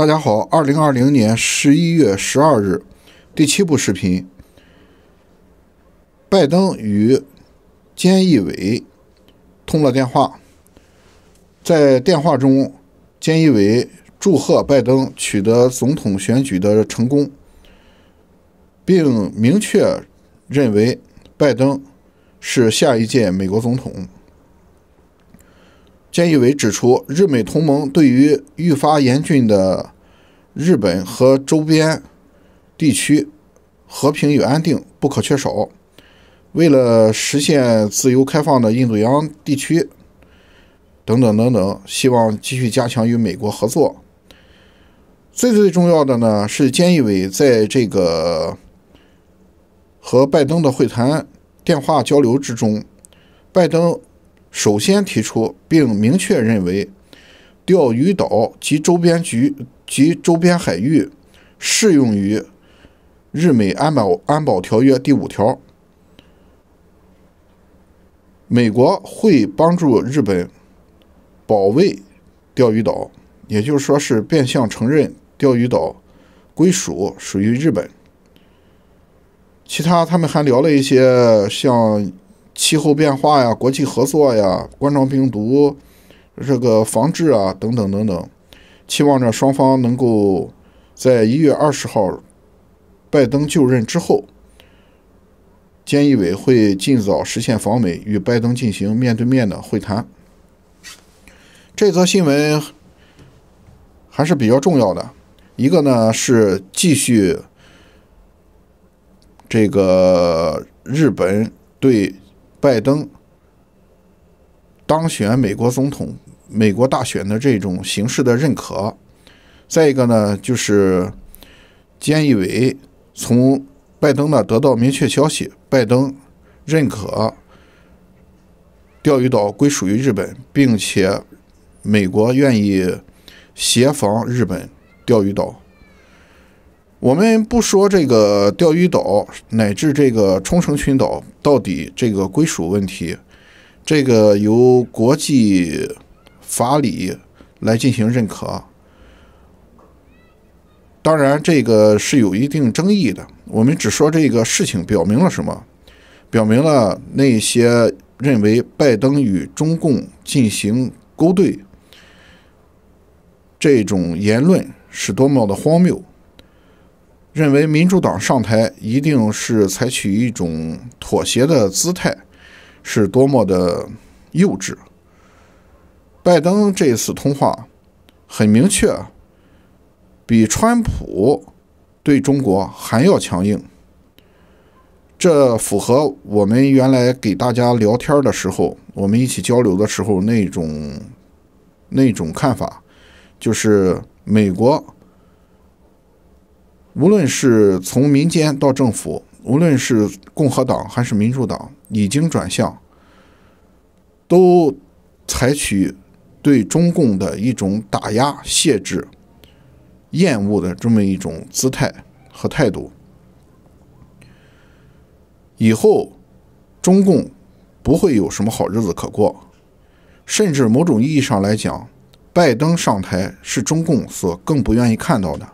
大家好，二零二零年十一月十二日，第七部视频。拜登与菅义伟通了电话，在电话中，菅义伟祝贺拜登取得总统选举的成功，并明确认为拜登是下一届美国总统。菅义伟指出，日美同盟对于愈发严峻的日本和周边地区和平与安定不可缺少。为了实现自由开放的印度洋地区，等等等等，希望继续加强与美国合作。最最重要的呢，是菅义伟在这个和拜登的会谈电话交流之中，拜登。首先提出并明确认为，钓鱼岛及周边局及周边海域适用于日美安保安保条约第五条。美国会帮助日本保卫钓鱼岛，也就是说是变相承认钓鱼岛归属属于日本。其他他们还聊了一些像。气候变化呀，国际合作呀，冠状病毒这个防治啊，等等等等，期望着双方能够在一月二十号拜登就任之后，菅义伟会尽早实现访美，与拜登进行面对面的会谈。这则新闻还是比较重要的，一个呢是继续这个日本对。拜登当选美国总统、美国大选的这种形式的认可，再一个呢，就是菅义伟从拜登那得到明确消息，拜登认可钓鱼岛归属于日本，并且美国愿意协防日本钓鱼岛。我们不说这个钓鱼岛乃至这个冲绳群岛到底这个归属问题，这个由国际法理来进行认可。当然，这个是有一定争议的。我们只说这个事情表明了什么？表明了那些认为拜登与中共进行勾兑这种言论是多么的荒谬。认为民主党上台一定是采取一种妥协的姿态，是多么的幼稚。拜登这次通话很明确，比川普对中国还要强硬。这符合我们原来给大家聊天的时候，我们一起交流的时候那种那种看法，就是美国。无论是从民间到政府，无论是共和党还是民主党，已经转向，都采取对中共的一种打压、限制、厌恶的这么一种姿态和态度。以后中共不会有什么好日子可过，甚至某种意义上来讲，拜登上台是中共所更不愿意看到的。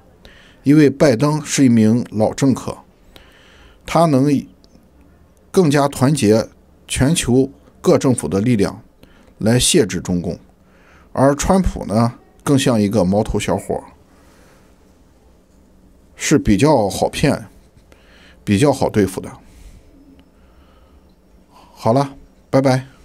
因为拜登是一名老政客，他能更加团结全球各政府的力量来限制中共，而川普呢，更像一个毛头小伙，是比较好骗、比较好对付的。好了，拜拜。